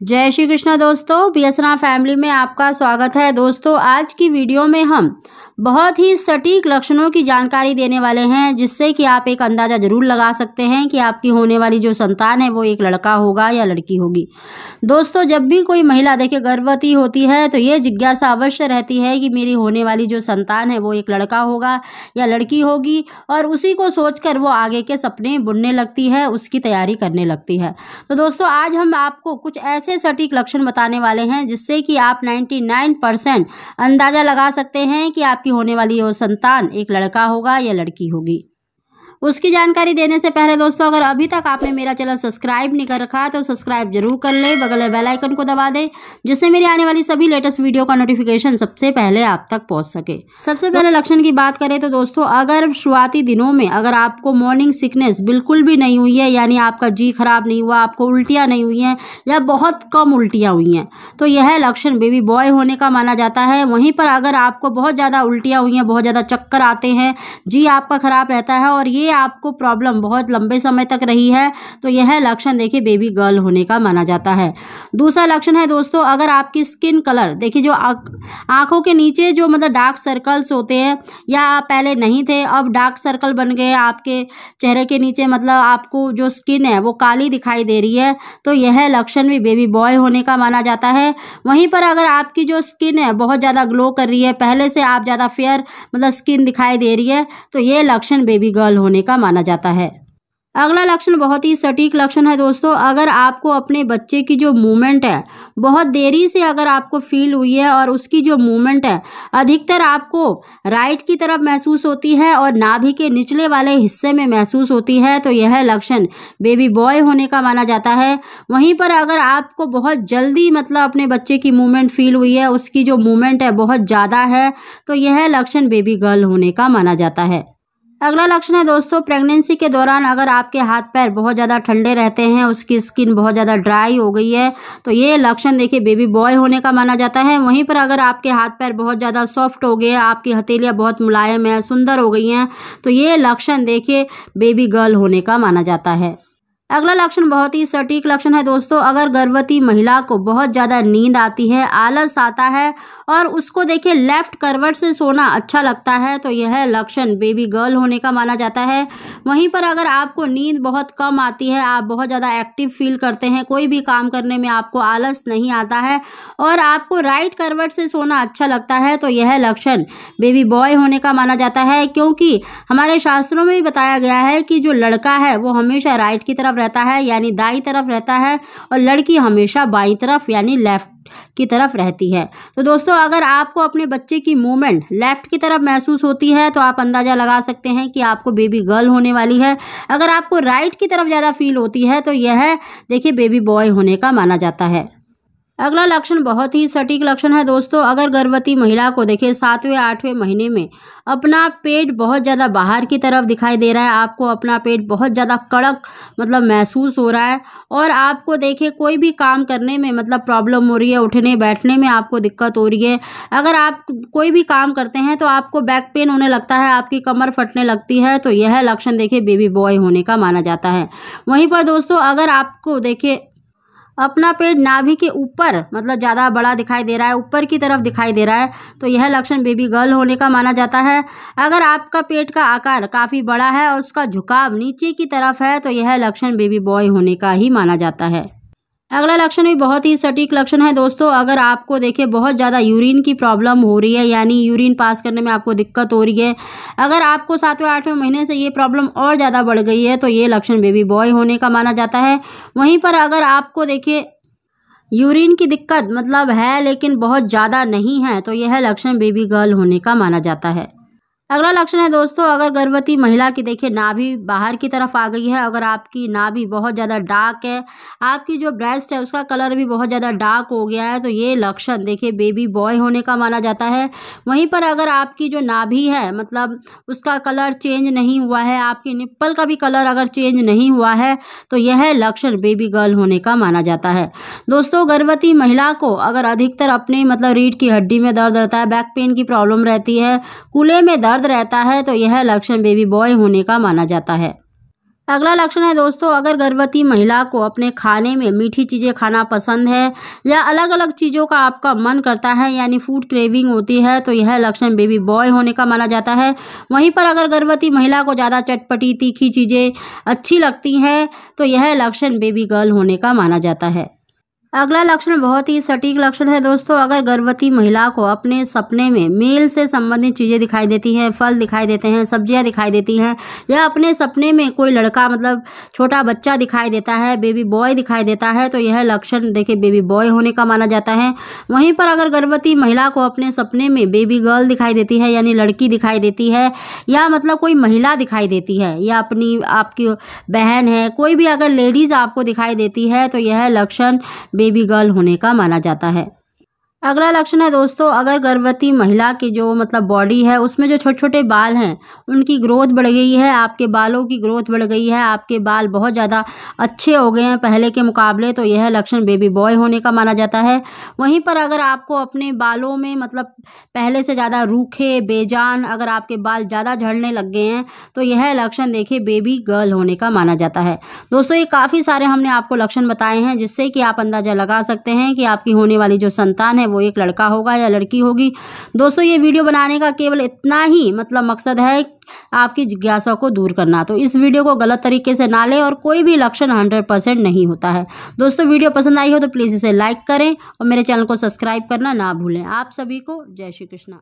जय श्री कृष्ण दोस्तों बीएसना फैमिली में आपका स्वागत है। दोस्तों, आज की वीडियो में हम बहुत ही सटीक लक्षणों की जानकारी देने वाले हैं, जिससे कि आप एक अंदाज़ा ज़रूर लगा सकते हैं कि आपकी होने वाली जो संतान है, वो एक लड़का होगा या लड़की होगी। दोस्तों, जब भी कोई महिला देखिए, गर्भवती होती है तो ये जिज्ञासा अवश्य रहती है कि मेरी होने वाली जो संतान है, वो एक लड़का होगा या लड़की होगी, और उसी को सोचकर वो आगे के सपने बुनने लगती है, उसकी तैयारी करने लगती है। तो दोस्तों, आज हम आपको कुछ ऐसे सटीक लक्षण बताने वाले हैं, जिससे कि आप 99 परसेंट अंदाज़ा लगा सकते हैं कि आपकी होने वाली वो संतान एक लड़का होगा या लड़की होगी। उसकी जानकारी देने से पहले दोस्तों अगर अभी तक आपने मेरा चैनल सब्सक्राइब नहीं कर रखा है तो सब्सक्राइब ज़रूर कर लें बगल में बेल आइकन को दबा दें जिससे मेरी आने वाली सभी लेटेस्ट वीडियो का नोटिफिकेशन सबसे पहले आप तक पहुँच सके। सबसे पहले लक्षण की बात करें तो दोस्तों अगर शुरुआती दिनों में अगर आपको मॉर्निंग सिकनेस बिल्कुल भी नहीं हुई है यानी आपका जी खराब नहीं हुआ आपको उल्टियाँ नहीं हुई हैं या बहुत कम उल्टियाँ हुई हैं तो यह लक्षण बेबी बॉय होने का माना जाता है। वहीं पर अगर आपको बहुत ज़्यादा उल्टियाँ हुई हैं बहुत ज़्यादा चक्कर आते हैं जी आपका ख़राब रहता है और ये आपको प्रॉब्लम बहुत लंबे समय तक रही है तो यह लक्षण देखिए बेबी गर्ल होने का माना जाता है। दूसरा लक्षण है दोस्तों, अगर आपकी स्किन कलर देखिए जो आँखों के नीचे जो मतलब डार्क सर्कल्स होते हैं, या पहले नहीं थे, अब डार्क सर्कल बन गए, आपके चेहरे के नीचे मतलब आपको जो स्किन है वो काली दिखाई दे रही है तो यह लक्षण भी बेबी बॉय होने का माना जाता है। वहीं पर अगर आपकी जो स्किन है बहुत ज़्यादा ग्लो कर रही है, पहले से आप ज़्यादा फेयर मतलब स्किन दिखाई दे रही है तो ये लक्षण बेबी गर्ल होने का माना जाता है। अगला लक्षण बहुत ही सटीक लक्षण है दोस्तों। अगर आपको अपने बच्चे की जो मूवमेंट है, बहुत देरी से अगर आपको फील हुई है और उसकी जो मूवमेंट है, अधिकतर आपको राइट की तरफ़ महसूस होती है और नाभि के निचले वाले हिस्से में महसूस होती है तो यह लक्षण बेबी बॉय होने का माना जाता है। वहीं पर अगर आपको बहुत जल्दी मतलब अपने बच्चे की मूवमेंट फील हुई है, उसकी जो मूवमेंट है बहुत ज़्यादा है तो यह लक्षण बेबी गर्ल होने का माना जाता है। अगला लक्षण है दोस्तों प्रेगनेंसी के दौरान अगर आपके हाथ पैर बहुत ज़्यादा ठंडे रहते हैं, उसकी स्किन बहुत ज़्यादा ड्राई हो गई है तो ये लक्षण देखिए बेबी बॉय होने का माना जाता है। वहीं पर अगर आपके हाथ पैर बहुत ज़्यादा सॉफ्ट हो गए हैं, आपकी हथेलियाँ बहुत मुलायम है, सुंदर हो गई हैं तो ये लक्षण देखिए बेबी गर्ल होने का माना जाता है। अगला लक्षण बहुत ही सटीक लक्षण है दोस्तों, अगर गर्भवती महिला को बहुत ज़्यादा नींद आती है, आलस आता है और उसको देखिए लेफ़्ट करवट से सोना अच्छा लगता है तो यह लक्षण। बेबी गर्ल होने का माना जाता है। वहीं पर अगर आपको नींद बहुत कम आती है, आप बहुत ज़्यादा एक्टिव फील करते हैं, कोई भी काम करने में आपको आलस नहीं आता है, और आपको राइट करवट से सोना अच्छा लगता है तो यह लक्षण। बेबी बॉय होने का माना जाता है, क्योंकि हमारे शास्त्रों में भी बताया गया है कि जो लड़का है, वो हमेशा राइट की तरफ़ रहता है, यानी दाई तरफ़ रहता है, और लड़की हमेशा बाई तरफ़, यानी लेफ़्ट की तरफ़ रहती है। तो दोस्तों, अगर आपको अपने बच्चे की मूवमेंट लेफ़्ट की तरफ़ महसूस होती है तो आप अंदाज़ा लगा सकते हैं कि आपको बेबी गर्ल होने वाली है। अगर आपको राइट की तरफ़ ज़्यादा फील होती है तो यह, देखिए, बेबी बॉय होने का माना जाता है। अगला लक्षण बहुत ही सटीक लक्षण है दोस्तों। अगर गर्भवती महिला को देखिए सातवें, आठवें महीने में अपना पेट बहुत ज़्यादा बाहर की तरफ़ दिखाई दे रहा है। आपको अपना पेट बहुत ज़्यादा कड़क मतलब महसूस हो रहा है और आपको देखिए कोई भी काम करने में मतलब प्रॉब्लम हो रही है, उठने, बैठने में आपको दिक्कत हो रही है। अगर आप कोई भी काम करते हैं तो आपको बैक पेन होने लगता है, आपकी कमर फटने लगती है तो यह लक्षण देखे, बेबी बॉय होने का माना जाता है। वहीं पर दोस्तों, अगर आपको देखिए अपना पेट नाभि के ऊपर मतलब ज़्यादा बड़ा दिखाई दे रहा है, ऊपर की तरफ़ दिखाई दे रहा है तो यह लक्षण बेबी गर्ल होने का माना जाता है। अगर आपका पेट का आकार काफ़ी बड़ा है और उसका झुकाव नीचे की तरफ़ है तो यह लक्षण बेबी बॉय होने का ही माना जाता है। अगला लक्षण भी बहुत ही सटीक लक्षण है दोस्तों। अगर आपको देखे, बहुत ज़्यादा यूरिन की प्रॉब्लम हो रही है, यानी यूरिन पास करने में आपको दिक्कत हो रही है। अगर आपको सातवें, आठवें महीने से ये प्रॉब्लम और ज़्यादा बढ़ गई है तो ये लक्षण बेबी बॉय होने का माना जाता है। वहीं पर अगर आपको देखिए यूरिन की दिक्कत मतलब है, लेकिन बहुत ज़्यादा नहीं है तो यह लक्षण बेबी गर्ल होने का माना जाता है। अगला लक्षण है दोस्तों, अगर गर्भवती महिला की देखिए नाभि बाहर की तरफ़ आ गई है, अगर आपकी नाभि बहुत ज़्यादा डार्क है, आपकी जो ब्रेस्ट है उसका कलर भी बहुत ज़्यादा डार्क हो गया है तो ये लक्षण देखिए बेबी बॉय होने का माना जाता है। वहीं पर अगर आपकी जो नाभि है मतलब उसका कलर चेंज नहीं हुआ है, आपकी निप्पल का भी कलर अगर चेंज नहीं हुआ है तो यह लक्षण बेबी गर्ल होने का माना जाता है। दोस्तों, गर्भवती महिला को अगर अधिकतर अपने मतलब रीढ़ की हड्डी में दर्द रहता है, बैक पेन की प्रॉब्लम रहती है कूल्हे में दर्द दर्द रहता है तो यह लक्षण बेबी बॉय होने का माना जाता है। अगला लक्षण है दोस्तों, अगर गर्भवती महिला को अपने खाने में मीठी चीज़ें खाना पसंद है या अलग अलग चीज़ों का आपका मन करता है, यानी फ़ूड क्रेविंग होती है तो यह लक्षण बेबी बॉय होने का माना जाता है। वहीं पर अगर गर्भवती महिला को ज़्यादा चटपटी, तीखी चीज़ें अच्छी लगती हैं तो यह लक्षण बेबी गर्ल होने का माना जाता है। अगला लक्षण बहुत ही सटीक लक्षण है दोस्तों। अगर गर्भवती महिला को अपने सपने में मेल से संबंधित चीज़ें दिखाई देती हैं, फल दिखाई देते हैं, सब्ज़ियाँ दिखाई देती हैं, या अपने सपने में कोई लड़का मतलब छोटा बच्चा दिखाई देता है बेबी बॉय दिखाई देता है तो यह लक्षण देखिए बेबी बॉय होने का माना जाता है। वहीं पर अगर गर्भवती महिला को अपने सपने में बेबी गर्ल दिखाई देती है, यानी लड़की दिखाई देती है, या मतलब कोई महिला दिखाई देती है, या अपनी आपकी बहन है, कोई भी अगर लेडीज़ आपको दिखाई देती है तो यह लक्षण बेबी गर्ल होने का माना जाता है। अगला लक्षण है दोस्तों, अगर गर्भवती महिला की जो मतलब बॉडी है, उसमें जो छोटे छोटे बाल हैं, उनकी ग्रोथ बढ़ गई है, आपके बालों की ग्रोथ बढ़ गई है, आपके बाल बहुत ज़्यादा अच्छे हो गए हैं पहले के मुकाबले तो यह लक्षण बेबी बॉय होने का माना जाता है। वहीं पर अगर आपको अपने बालों में मतलब पहले से ज़्यादा रूखे, बेजान अगर आपके बाल ज़्यादा झड़ने लग गए हैं तो यह लक्षण देखिए बेबी गर्ल होने का माना जाता है। दोस्तों, ये काफ़ी सारे हमने आपको लक्षण बताए हैं, जिससे कि आप अंदाज़ा लगा सकते हैं कि आपकी होने वाली जो संतान है वो एक लड़का होगा या लड़की होगी। दोस्तों, ये वीडियो बनाने का केवल इतना ही मतलब मकसद है आपकी जिज्ञासा को दूर करना। तो इस वीडियो को गलत तरीके से ना लें और कोई भी लक्षण हंड्रेड परसेंट नहीं होता है। दोस्तों, वीडियो पसंद आई हो तो प्लीज़ इसे लाइक करें और मेरे चैनल को सब्सक्राइब करना ना भूलें। आप सभी को जय श्री कृष्णा।